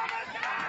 America!